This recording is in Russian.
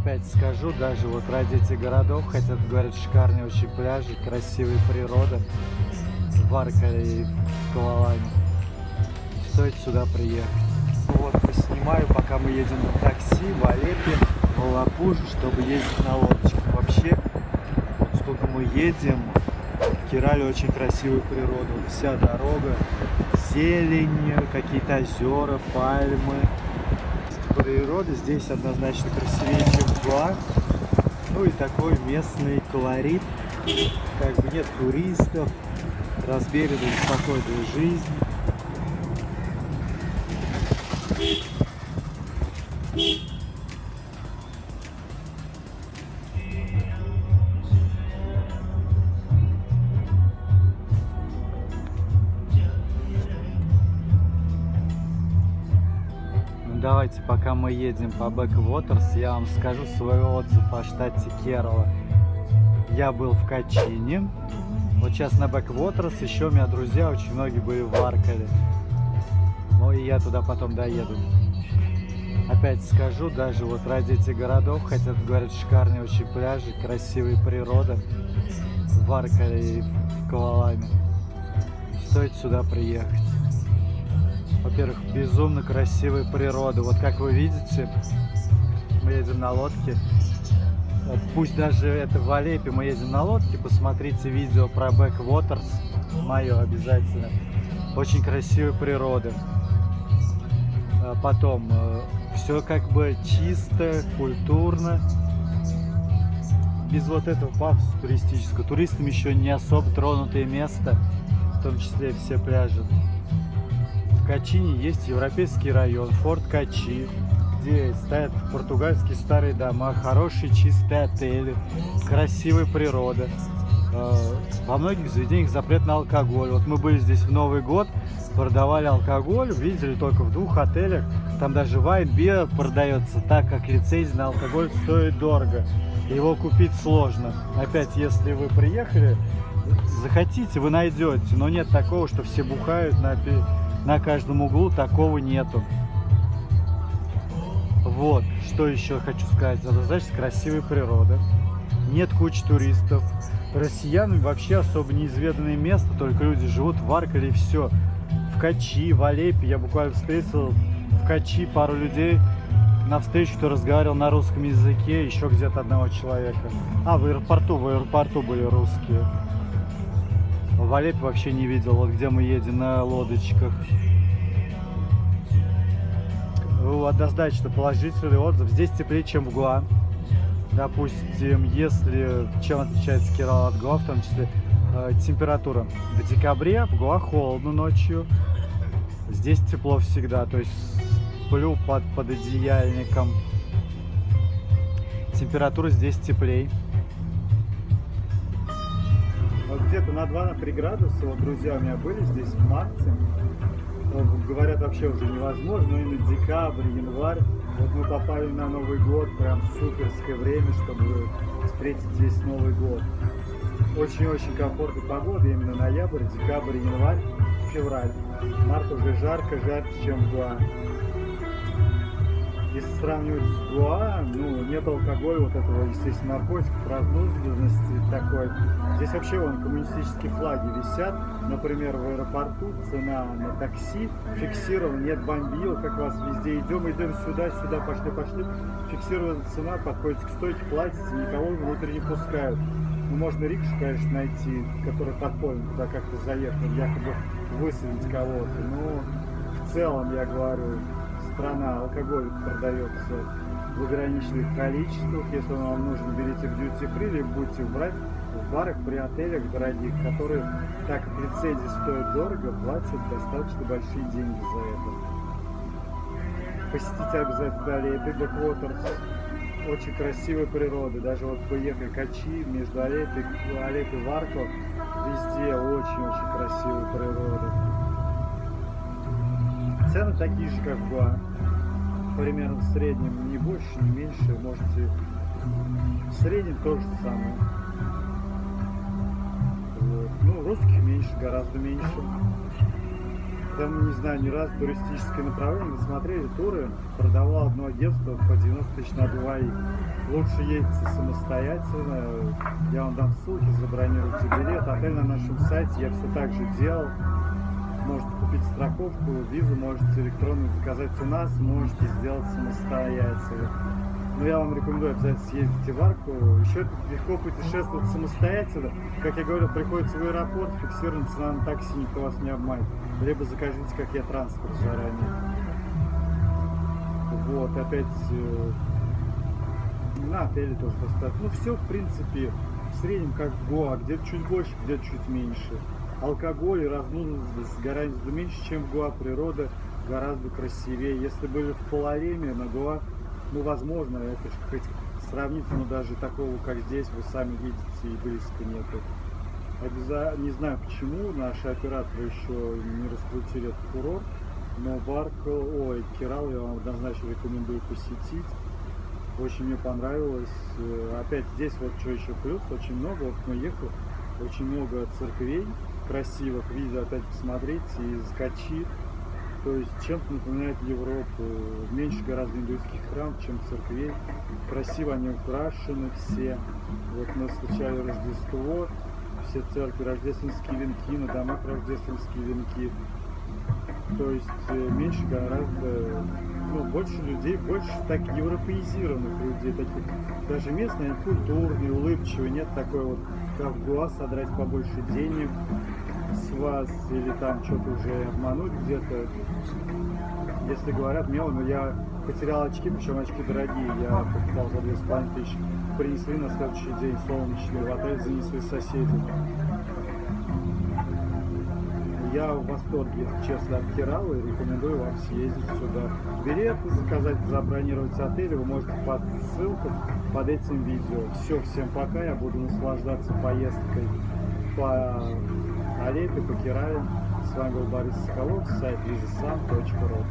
Опять скажу, даже вот ради этих городов, хотя говорят, шикарные очень пляжи, красивая природа в Аркале и в. Стоит сюда приехать. Вот поснимаю, пока мы едем на такси в Алеппе, в Алапужу, чтобы ездить на лодочках. Вообще, вот сколько мы едем, в Кирале очень красивая природа. Вот вся дорога, зелень, какие-то озера, пальмы. Природа здесь однозначно красивее, Гоа. Ну и такой местный колорит. Как бы нет туристов, размеренная, спокойная жизнь. Давайте, пока мы едем по Бэквотерс, я вам скажу свой отзыв о штате Керала. Я был в Качине, вот сейчас на Бэквотерс, еще у меня друзья очень многие были в Аркале. Ну и я туда потом доеду. Опять скажу, даже вот ради этих городов, хотя говорят, шикарные очень пляжи, красивая природа в Аркале и в Кавалане. Стоит сюда приехать. Во-первых, безумно красивая природа. Вот как вы видите, мы едем на лодке. Пусть даже это в Алепе мы едем на лодке, посмотрите видео про Backwaters, мое обязательно. Очень красивая природа. А Потом, все как бы чисто, культурно, без вот этого пафоса туристического. Туристам еще не особо тронутое место, в том числе все пляжи. Качине есть европейский район, форт Качи, где стоят португальские старые дома, хорошие чистые отели, красивая природа. Э, Во многих заведениях запрет на алкоголь. Вот мы были здесь в Новый год, продавали алкоголь, видели только в двух отелях. Там даже вайн бир продается, так как лицензия на алкоголь стоит дорого. Его купить сложно. Опять, если вы приехали, захотите, вы найдете. Но нет такого, что все бухают на, на каждом углу, такого нету. Вот, что еще хочу сказать. Однозначно красивая природа. Нет кучи туристов. Россиянам вообще особо неизведанное место, только люди живут в Аркале и все. В Качи, в Алепе я буквально встретил в Качи пару людей на встречу, кто разговаривал на русском языке, еще где-то одного человека. А, в аэропорту, в аэропорту были русские. В Алепе вообще не видел, где мы едем на лодочках. Ну, Однозначно положительный отзыв. Здесь теплее, чем в Гуа. Допустим, если чем отличается Керала от Гоа, в том числе э, температура. В декабре в Гоа холодно ночью. Здесь тепло всегда, то есть сплю под, под одеяльником. Температура здесь теплей. Где-то на 2-3 градуса, вот друзья у меня были здесь в марте. Вот говорят, вообще уже невозможно, но именно декабрь, январь. Вот мы попали на Новый год, прям суперское время, чтобы встретить здесь Новый год. Очень-очень комфортная погода, именно ноябрь, декабрь, январь, февраль. Март уже жарко, жарче, чем в. Если сравнивать с Гоа, ну, нет алкоголя, вот этого, естественно, наркотиков, разнузданности такой. Здесь вообще вон коммунистические флаги висят. Например, в аэропорту цена на такси фиксирована, нет бомбил, как вас везде идем, идем сюда, сюда, пошли, пошли. Фиксированная цена, подходите к стойке, платите, никого внутрь не пускают. Ну, можно рикшу, конечно, найти, который подпольно туда как-то заехал, якобы высадить кого-то. Но в целом, я говорю, страна алкоголь продается в ограниченных количествах. Если он вам нужен, берите в duty free, либо будете брать в барах при отелях дорогих, которые, так как лицензии стоят дорого, платят достаточно большие деньги за это. Посетите обязательно Алеппи, Бэквотерс. Очень красивая природа. Даже вот поехали Качи между Алеппи, Алеппи и Варко. Везде очень-очень красивая природа. Цены такие же, как Гоа. Примерно в среднем, не больше, не меньше. Можете в среднем то же самое. Вот. Ну, русских меньше, гораздо меньше. Там, не знаю, ни разу туристическое направление. Мы смотрели туры, продавало одно агентство по 90 тысяч на двоих. Лучше ездите самостоятельно. Я вам дам ссылки, забронируйте билет. Отель на нашем сайте я все так же делал. Можете купить страховку, визу можете электронную заказать у нас, можете сделать самостоятельно. Но я вам рекомендую обязательно съездить в Арку. Еще легко путешествовать самостоятельно. Как я говорил, приходите в аэропорт, цена на такси, никто вас не обманет. Либо закажите, как я, транспорт заранее. Вот, опять э, на отеле тоже достаточно. Ну, все, в принципе, в среднем как в Гоа, где-то чуть больше, где-то чуть меньше. Алкоголь и размноженность гораздо меньше, чем в Гоа. Природа гораздо красивее. Если были в Полареме, на Гоа, ну, возможно, это хоть сравниться, но даже такого, как здесь, вы сами видите, и близко нету. Обяза... Не знаю почему, наши операторы еще не раскрутили этот курорт, но Барко, ой, Кирал я вам однозначно рекомендую посетить. Очень мне понравилось. Э, опять здесь вот что еще плюс, очень много, вот мы ехали, очень много церквей красивых, видео опять посмотреть, и скачи. То есть чем-то напоминает Европу. Меньше гораздо индуистских храмов, чем церквей. Красиво они украшены все. Вот мы встречали Рождество, все церкви, рождественские венки, на домах рождественские венки. То есть э, меньше гораздо, ну, больше людей, больше так европеизированных людей, таких даже местные, культурные, улыбчивые, нет такой вот, как Гуа, содрать побольше денег с вас или там что-то уже обмануть где-то. Если говорят мело, но я потерял очки, причем очки дорогие, я покупал за 2,5 тысячи, принесли на следующий день солнечный в отель, занесли соседи я в восторге, если честно, от и рекомендую вам съездить сюда. Билеты заказать, забронировать отель вы можете по ссылкам под этим видео. Все, всем пока, я буду наслаждаться поездкой по Алепе, по Керале. С вами был Борис Соколов, сайт visasan.ru